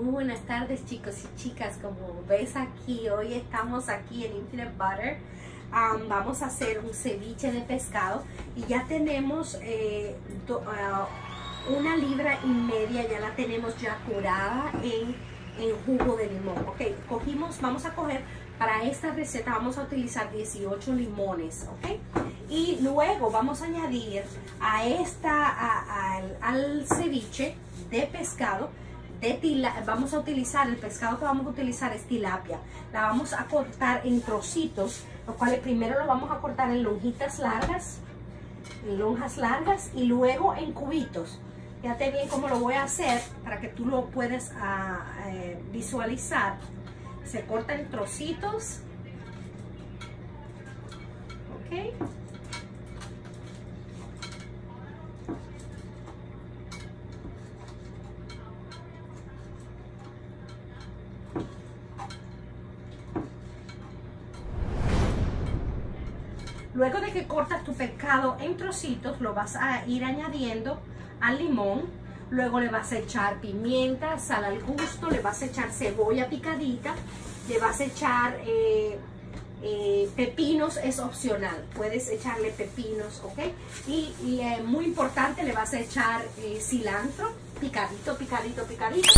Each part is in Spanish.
Muy buenas tardes chicos y chicas, como ves aquí, hoy estamos aquí en Infinite Butter. Um, vamos a hacer un ceviche de pescado y ya tenemos eh, uh, una libra y media, ya la tenemos ya curada en, en jugo de limón. Ok, cogimos, vamos a coger, para esta receta vamos a utilizar 18 limones, ok. Y luego vamos a añadir a esta, al, al ceviche de pescado, vamos a utilizar, el pescado que vamos a utilizar es tilapia. La vamos a cortar en trocitos, los cuales primero lo vamos a cortar en lonjitas largas, en lonjas largas y luego en cubitos. Fíjate bien cómo lo voy a hacer para que tú lo puedas uh, eh, visualizar. Se corta en trocitos. Ok. Luego de que en trocitos, lo vas a ir añadiendo al limón. Luego le vas a echar pimienta, sal al gusto, le vas a echar cebolla picadita, le vas a echar eh, eh, pepinos, es opcional. Puedes echarle pepinos, ¿ok? Y, y eh, muy importante, le vas a echar cilantro, picadito, picadito, picadito.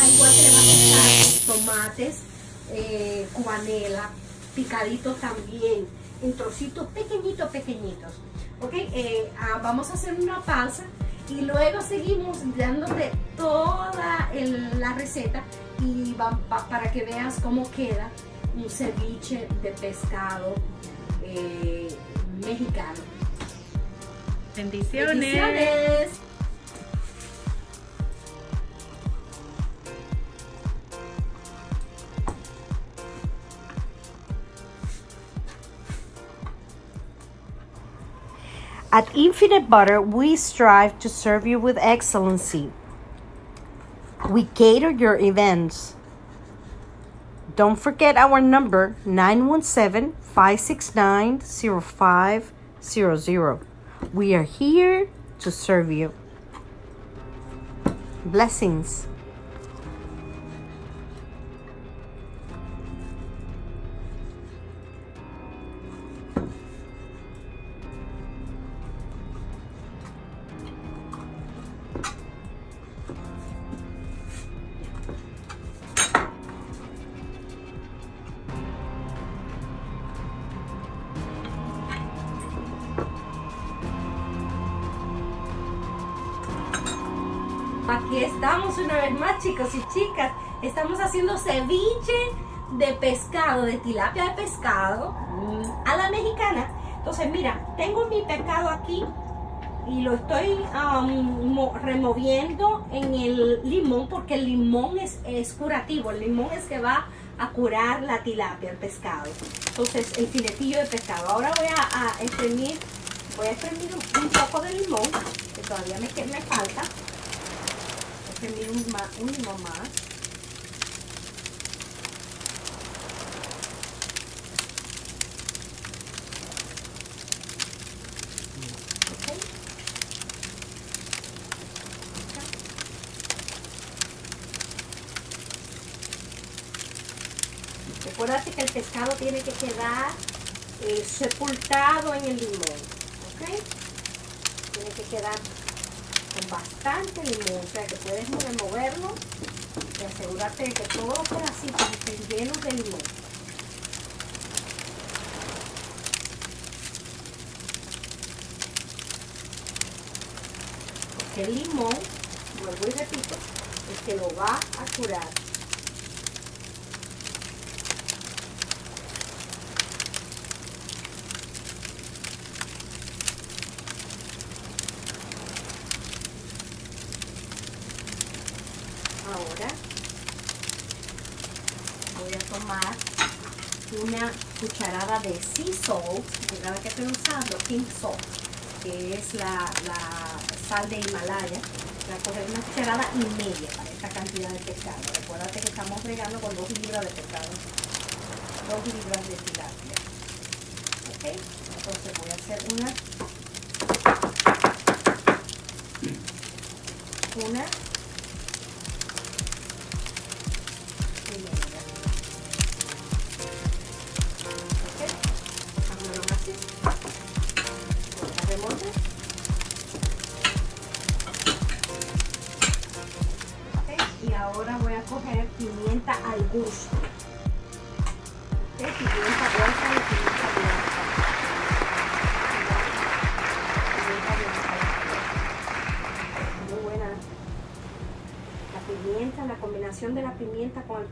Al igual que le vas a echar tomates, cubanela, picaditos también en trocitos pequeñitos, pequeñitos. Ok, eh, ah, vamos a hacer una pausa y luego seguimos dándote toda el, la receta y va, va, para que veas cómo queda un ceviche de pescado eh, mexicano. Bendiciones. Bendiciones. At Infinite Butter, we strive to serve you with excellency. We cater your events. Don't forget our number 917 569 0500. We are here to serve you. Blessings. Chicos y chicas. Estamos haciendo ceviche de pescado, de tilapia de pescado a la mexicana. Entonces, mira, tengo mi pescado aquí y lo estoy um, removiendo en el limón porque el limón es, curativo. El limón es que va a curar la tilapia, el pescado. Entonces, el filetillo de pescado. Ahora voy a, a exprimir, voy a exprimir un, poco de limón, que todavía me falta un, un limón más. Recuerda que el pescado tiene que quedar eh, sepultado en el limón, ¿ok? Tiene que quedar con bastante limón, o sea que puedes removerlo y asegurarte de que todos los pedacitos estén llenos de limón. Porque el limón, vuelvo y repito, es que lo va a curar. Ahora voy a tomar una cucharada de sea salt, recuerda que estoy usando pink salt, que es la, la sal de Himalaya. Voy a coger una cucharada y media para esta cantidad de pescado. Recuérdate que estamos fregando con dos libras de pescado, dos libras de tilapia. ¿Ok? Entonces voy a hacer una una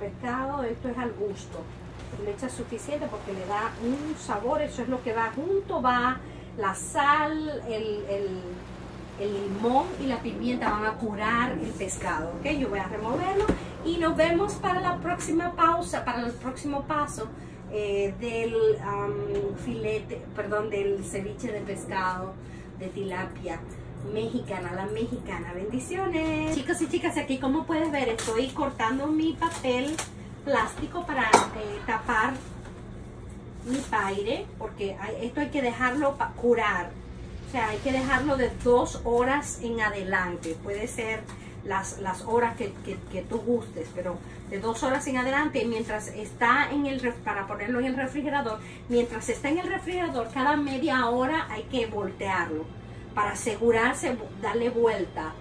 pescado, esto es al gusto. Le echas suficiente porque le da un sabor, eso es lo que va junto, va la sal, el limón y la pimienta van a curar el pescado, ¿ok? Yo voy a removerlo y nos vemos para la próxima pausa, para el próximo paso eh, del um, filete, perdón, del ceviche de pescado de tilapia mexicana, la mexicana. Bendiciones. Chicos y chicas, aquí como puedes ver estoy cortando mi papel plástico para eh, tapar mi paire, porque hay, esto hay que dejarlo para curar. O sea, hay que dejarlo de dos horas en adelante. Puede ser las, las horas que, que, que, tú gustes, pero de dos horas en adelante, mientras está en el, para ponerlo en el refrigerador, mientras está en el refrigerador, cada media hora hay que voltearlo para asegurarse, darle vuelta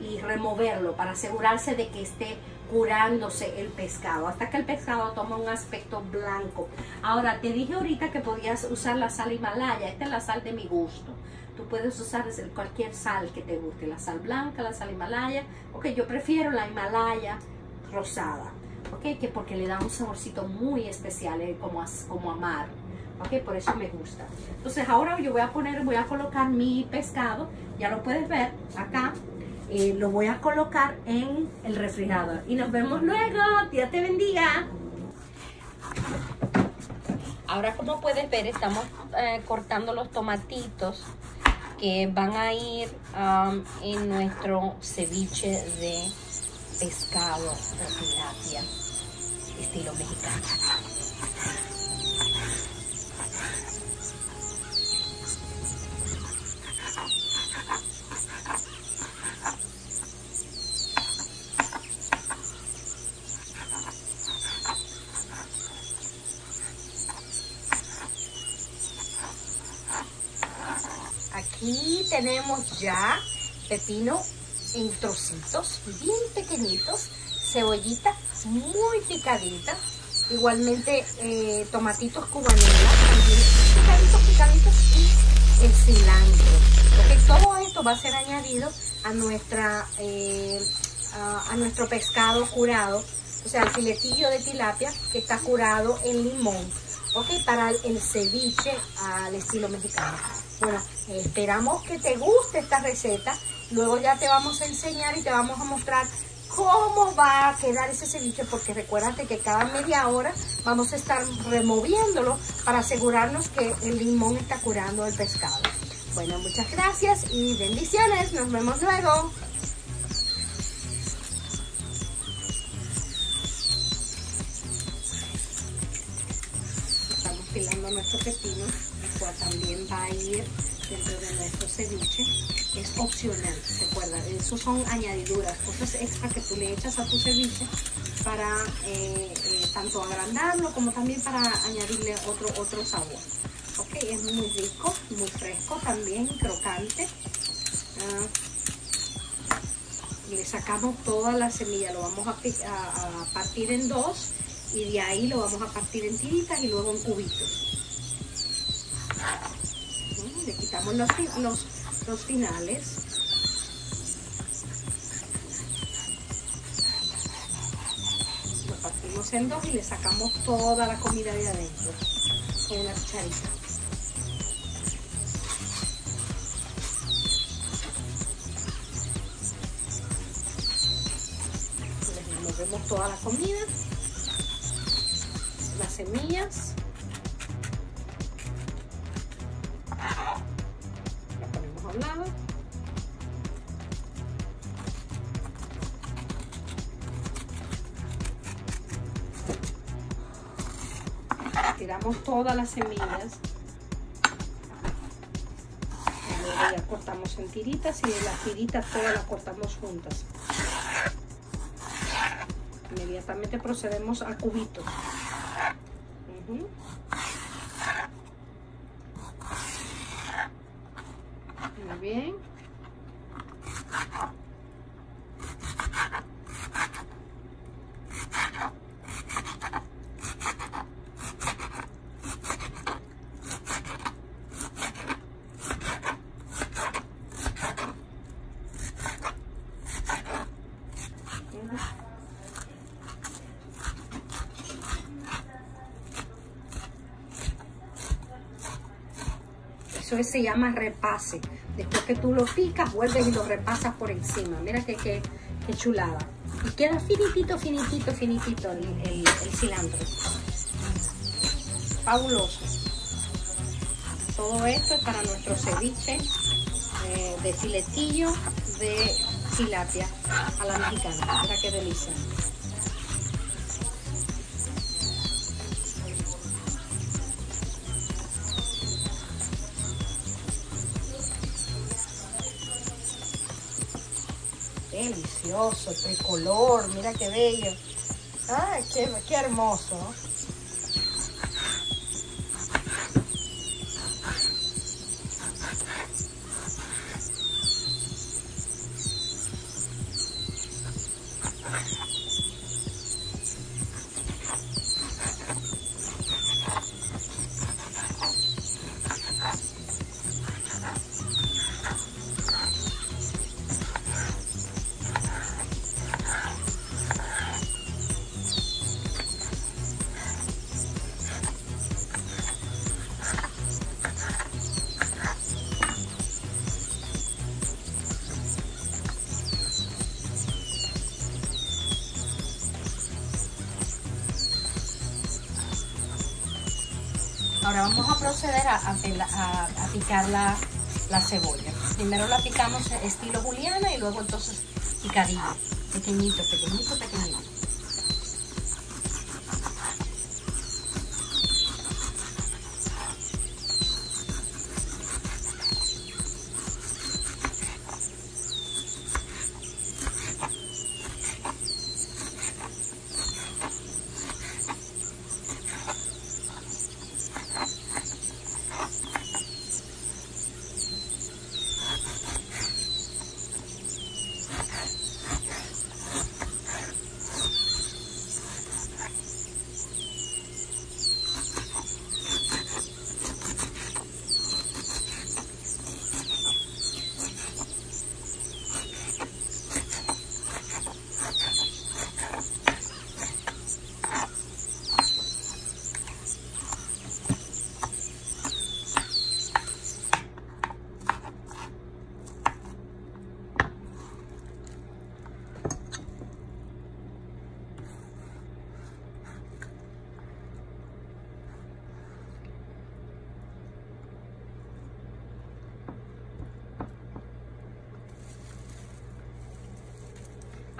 y removerlo, para asegurarse de que esté curándose el pescado, hasta que el pescado toma un aspecto blanco. Ahora, te dije ahorita que podías usar la sal Himalaya, esta es la sal de mi gusto. Tú puedes usar cualquier sal que te guste, la sal blanca, la sal Himalaya. Ok, yo prefiero la Himalaya rosada, ok, que porque le da un saborcito muy especial, eh, como, como a mar. Ok, por eso me gusta. Entonces ahora yo voy a poner, voy a colocar mi pescado, ya lo puedes ver acá, eh, lo voy a colocar en el refrigerador. Y nos vemos luego. Dios te bendiga. Ahora como puedes ver estamos eh, cortando los tomatitos que van a ir um, en nuestro ceviche de pescado de tilapia estilo mexicano. Ya pepino en trocitos bien pequeñitos, cebollita muy picadita, igualmente eh, tomatitos cubanelas, picaditos, picaditos y el cilantro. Porque todo esto va a ser añadido a nuestra eh, a, a nuestro pescado curado, o sea, el filetillo de tilapia que está curado en limón, ok, para el ceviche al estilo mexicano. Bueno, esperamos que te guste esta receta. Luego ya te vamos a enseñar y te vamos a mostrar cómo va a quedar ese ceviche, porque recuérdate que cada media hora vamos a estar removiéndolo para asegurarnos que el limón está curando el pescado. Bueno, muchas gracias y bendiciones. Nos vemos luego. Nuestro pepino cual también va a ir dentro de nuestro ceviche. Es opcional, recuerda, esos son añadiduras, cosas extra que tú le echas a tu ceviche para eh, eh, tanto agrandarlo como también para añadirle otro, otro sabor. Ok, es muy rico, muy fresco también, crocante. Ah, le sacamos toda la semilla, lo vamos a partir en dos y de ahí lo vamos a partir en tiritas y luego en cubitos los, los, los finales. Lo partimos en dos y le sacamos toda la comida de adentro con una cucharita. Le removemos toda la comida las semillas lado. Tiramos todas las semillas. Ya cortamos en tiritas y las tiritas todas las cortamos juntas. Inmediatamente procedemos a cubitos. Uh -huh. Muy bien. Eso se llama repase. Después que tú lo picas, vuelves y lo repasas por encima. Mira que, qué chulada. Y queda finitito, finitito, finitito el, el cilantro. Fabuloso. Todo esto es para nuestro ceviche eh, de filetillo de tilapia a la mexicana. Mira qué delicia. Delicioso, tricolor, mira qué bello. Ay, qué, qué hermoso. Ahora vamos a proceder a, picar la, la, cebolla. Primero la picamos estilo juliana y luego entonces picadillo, pequeñito, pequeñito, pequeñito.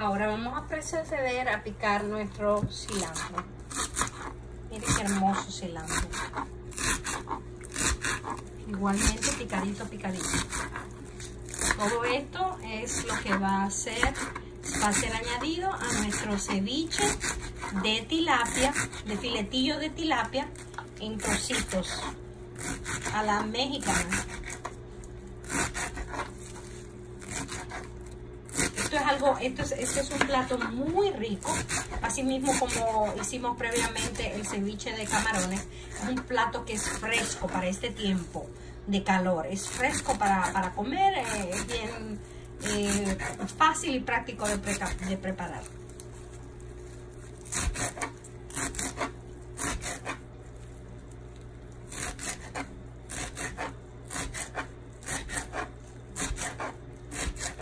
Ahora vamos a proceder a picar nuestro cilantro. Miren qué hermoso cilantro. Igualmente picadito, picadito. Todo esto es lo que va a ser, va a ser añadido a nuestro ceviche de tilapia, de filetillo de tilapia en trocitos a la mexicana. Esto es, este es un plato muy rico, así mismo como hicimos previamente el ceviche de camarones, es un plato que es fresco para este tiempo de calor, es fresco para, comer, eh, es bien eh, fácil y práctico de, de preparar.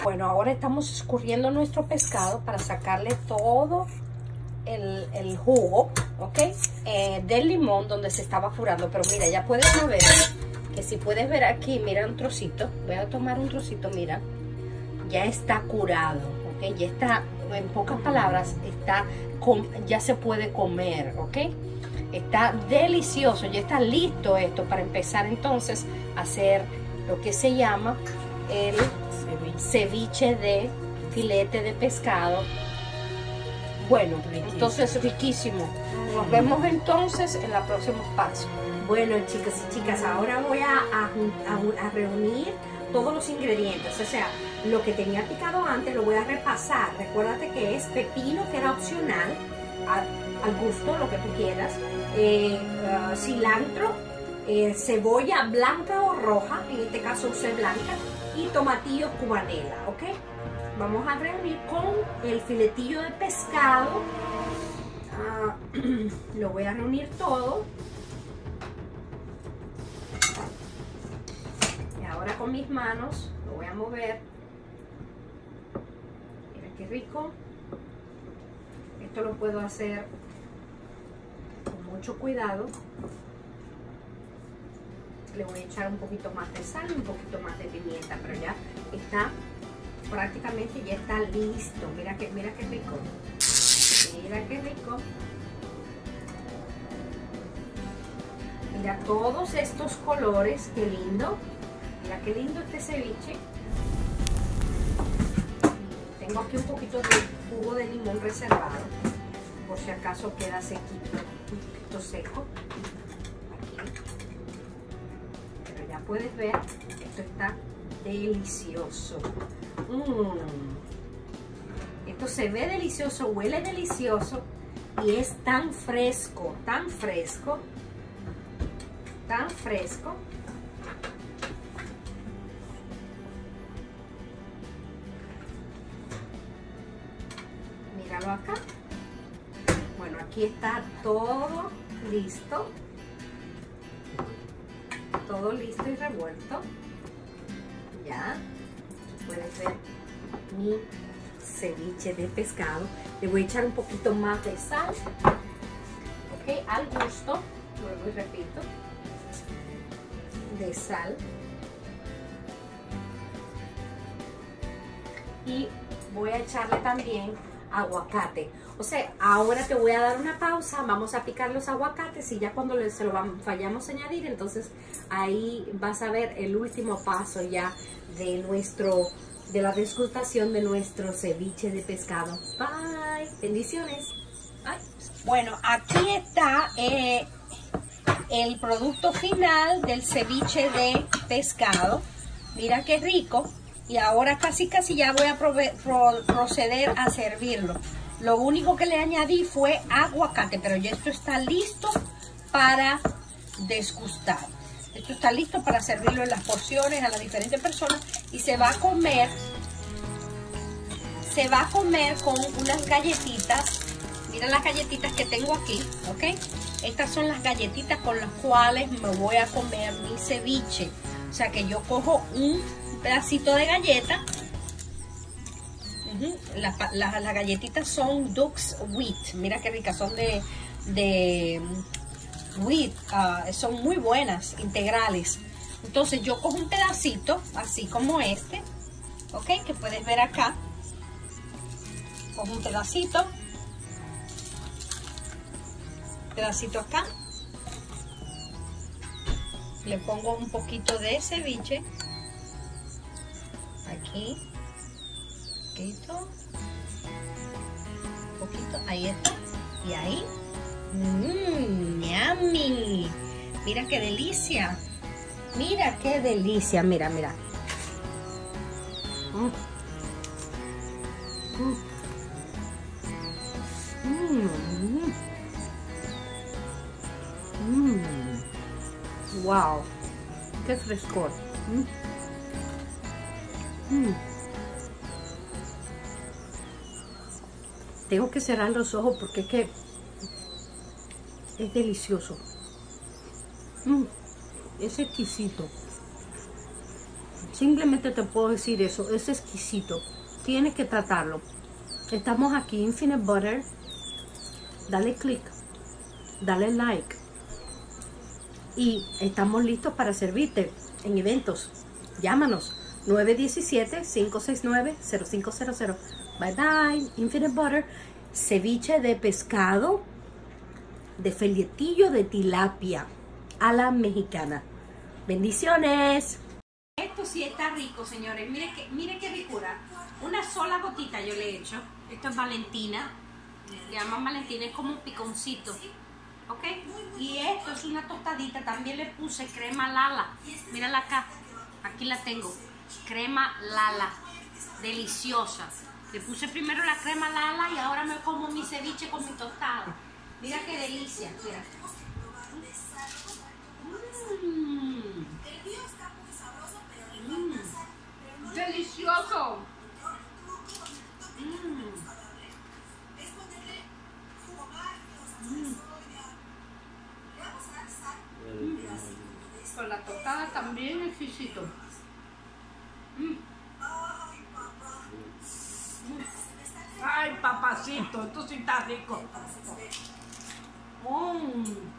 Bueno, ahora estamos escurriendo nuestro pescado para sacarle todo el, jugo, ¿ok? Eh, del limón donde se estaba curando. Pero mira, ya puedes ver que si puedes ver aquí, mira un trocito. Voy a tomar un trocito, mira. Ya está curado, ¿ok? Ya está, en pocas palabras, está ya se puede comer, ¿ok? Está delicioso, ya está listo esto para empezar entonces a hacer lo que se llama el ceviche de filete de pescado. Bueno, entonces riquísimo. Nos vemos entonces en la próxima paso. Bueno, chicas y chicas, ahora voy a, a, reunir todos los ingredientes. O sea, lo que tenía picado antes lo voy a repasar. Recuérdate que es pepino, que era opcional, al, gusto, lo que tú quieras. Eh, ah, cilantro, eh, cebolla blanca o roja, en este caso usé blanca, y tomatillo cubanela, ¿ok? Vamos a reunir con el filetillo de pescado. Ah, lo voy a reunir todo. ahora con mis manos lo voy a mover. Mira qué rico. Esto lo puedo hacer con mucho cuidado. Le voy a echar un poquito más de sal y un poquito más de pimienta, pero ya está prácticamente ya está listo. Mira que mira qué rico. Mira qué rico. Mira todos estos colores, qué lindo. Mira qué lindo este ceviche. Tengo aquí un poquito de jugo de limón reservado, por si acaso queda sequito, un poquito seco. Puedes ver, esto está delicioso. Mm. Esto se ve delicioso, huele delicioso y es tan fresco, tan fresco, tan fresco. Míralo acá. Bueno, aquí está todo listo. Todo listo y revuelto. Ya. Puedes ver mi ceviche de pescado. Le voy a echar un poquito más de sal. Ok, al gusto. Luego repito. De sal. Y voy a echarle también aguacate. O sea, ahora te voy a dar una pausa, vamos a picar los aguacates y ya cuando se lo vayamos a añadir, entonces ahí vas a ver el último paso ya de nuestro de la degustación de nuestro ceviche de pescado. Bye. Bendiciones. Bueno, aquí está eh, el producto final del ceviche de pescado. Mira qué rico. Y ahora casi casi ya voy a proceder a servirlo. Lo único que le añadí fue aguacate, pero ya esto está listo para desgustar. Esto está listo para servirlo en las porciones a las diferentes personas y se va a comer, se va a comer con unas galletitas. Mira las galletitas que tengo aquí, ¿ok? Estas son las galletitas con las cuales me voy a comer mi ceviche. O sea que yo cojo un pedacito de galleta. las, galletitas son Dux Wheat. Mira qué ricas, son de, de wheat. Ah, son muy buenas, integrales. Entonces yo cojo un pedacito, así como este. Ok, que puedes ver acá. Cojo un pedacito. Pedacito acá. Le pongo un poquito de ceviche aquí, poquito, poquito, ahí está, y ahí, mmm, yummy, mira qué delicia, mira qué delicia, mira, mira. Mm. Mm. Mm. Wow, qué frescor. Mm. Tengo que cerrar los ojos porque es que es delicioso. Mm. Es exquisito. Simplemente te puedo decir eso, es exquisito. Tienes que tratarlo. Estamos aquí, Infinite Butter. Dale click, dale like. Y estamos listos para servirte en eventos. Llámanos 917-569-0500. Bye bye. Infinite Butter. Ceviche de pescado. De filetillo de tilapia. A la mexicana. Bendiciones. Esto sí está rico, señores. Mire que, mire qué ricura. Una sola gotita yo le he hecho. Esto es Valentina. Le llaman Valentina. Es como un piconcito. ¿Ok? Y esto es una tostadita. También le puse crema lala. Mírala acá. Aquí la tengo crema Lala, deliciosa. Le puse primero la crema Lala y ahora me como mi ceviche con mi tostada. Mira qué delicia, mira. Mm. Mm. Delicioso. Mm. Con la tostada también exquisito. Está rico. Mm.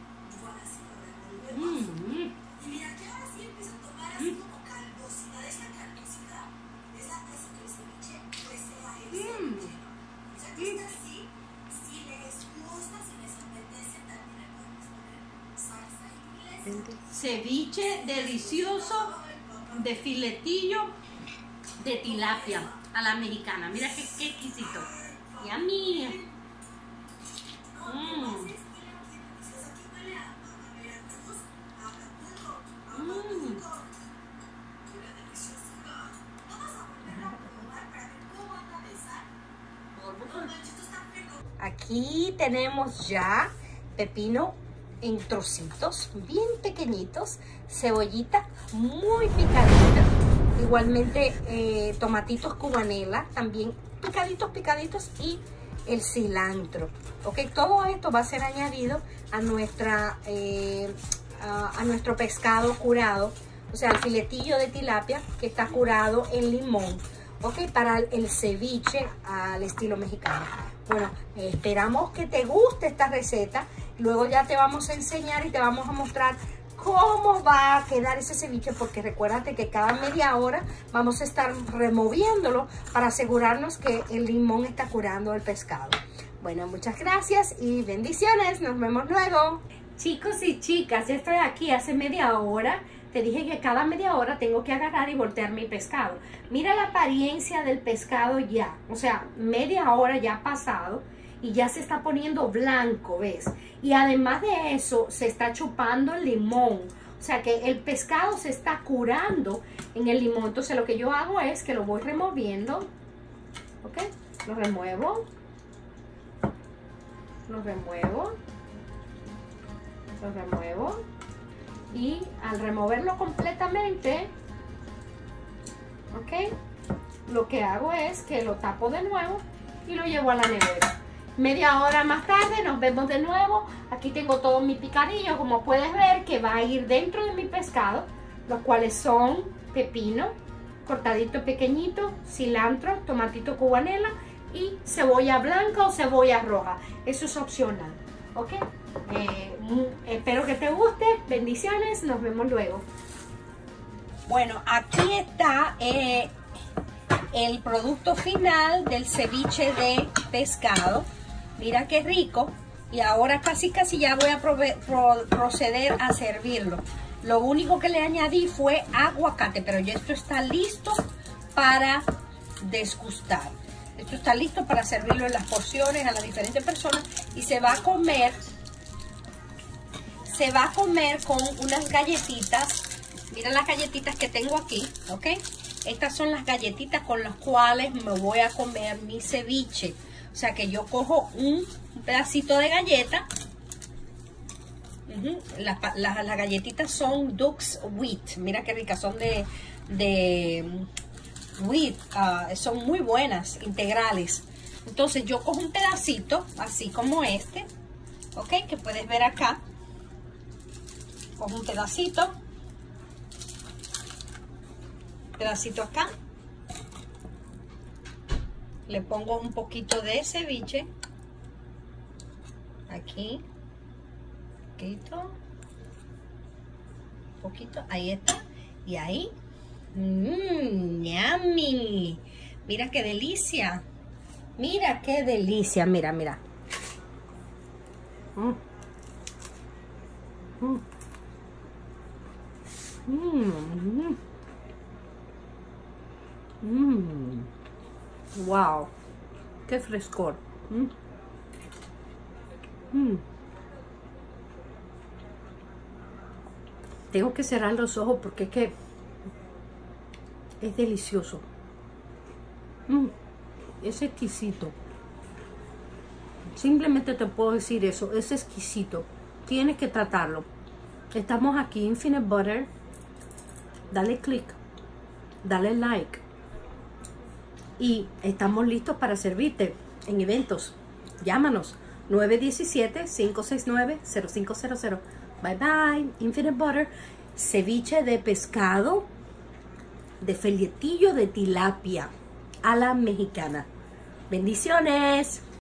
Mm. Y mira que ahora sí empieza a tomar así como calvosidad, esa calvosidad es la hace que el ceviche pues sea el ceviche, ¿no? Ya que está así, si les gusta, si les apetece, también le podemos poner salsa inglesa. Ceviche delicioso de filetillo de tilapia a la mexicana. Mira qué exquisito. Yummy. Mm. Mm. Aquí tenemos ya pepino en trocitos, bien pequeñitos, cebollita muy picadita, igualmente eh, tomatitos cubanela, también picaditos, picaditos y el cilantro. Ok, todo esto va a ser añadido a, nuestra, eh, a, nuestro pescado curado, o sea, el filetillo de tilapia que está curado en limón. Ok, para el ceviche al estilo mexicano. Bueno, esperamos que te guste esta receta. Luego ya te vamos a enseñar y te vamos a mostrar cómo va a quedar ese ceviche porque recuérdate que cada media hora vamos a estar removiéndolo para asegurarnos que el limón está curando el pescado. Bueno, muchas gracias y bendiciones. Nos vemos luego. Chicos y chicas, ya estoy aquí hace media hora. Te dije que cada media hora tengo que agarrar y voltear mi pescado. Mira la apariencia del pescado ya. O sea, media hora ya ha pasado y ya se está poniendo blanco, ¿ves? Y además de eso, se está chupando el limón. O sea que el pescado se está curando en el limón. Entonces lo que yo hago es que lo voy removiendo. ¿Ok? Lo remuevo. Lo remuevo. Lo remuevo. Y al removerlo completamente, ¿ok? Lo que hago es que lo tapo de nuevo y lo llevo a la nevera. Media hora más tarde nos vemos de nuevo. Aquí tengo todo mi picadillo, como puedes ver, que va a ir dentro de mi pescado, los cuales son pepino, cortadito pequeñito, cilantro, tomatito cubanela y cebolla blanca o cebolla roja. Eso es opcional, ¿ok? Eh, espero que te guste. Bendiciones. Nos vemos luego. Bueno, aquí está eh, el producto final del ceviche de pescado. Mira qué rico. Y ahora casi casi ya voy a pro proceder a servirlo. Lo único que le añadí fue aguacate, pero ya esto está listo para desgustar. Esto está listo para servirlo en las porciones a las diferentes personas y se va a comer se va a comer con unas galletitas. Mira las galletitas que tengo aquí, ¿ok? Estas son las galletitas con las cuales me voy a comer mi ceviche. O sea que yo cojo un, pedacito de galleta. las, galletitas son Dux Wheat. Mira qué ricas, son de, de wheat. Ah, son muy buenas, integrales. Entonces yo cojo un pedacito, así como este. ¿Ok? Que puedes ver acá cojo un pedacito, pedacito acá, le pongo un poquito de ceviche, aquí, poquito, poquito, ahí está, y ahí, mmm, yummy, mira qué delicia, mira qué delicia, mira, mira. Mm. Mm. Mmm. Mmm. Wow. Qué frescor. Mmm. Tengo que cerrar los ojos porque es que es delicioso. Mm. Es exquisito. Simplemente te puedo decir eso. Es exquisito. Tienes que tratarlo. Estamos aquí, Infinite Butter dale click, dale like y estamos listos para servirte en eventos. Llámanos 917-569-0500. Bye bye. Infinite Butter, ceviche de pescado, de filetillo de tilapia a la mexicana. Bendiciones.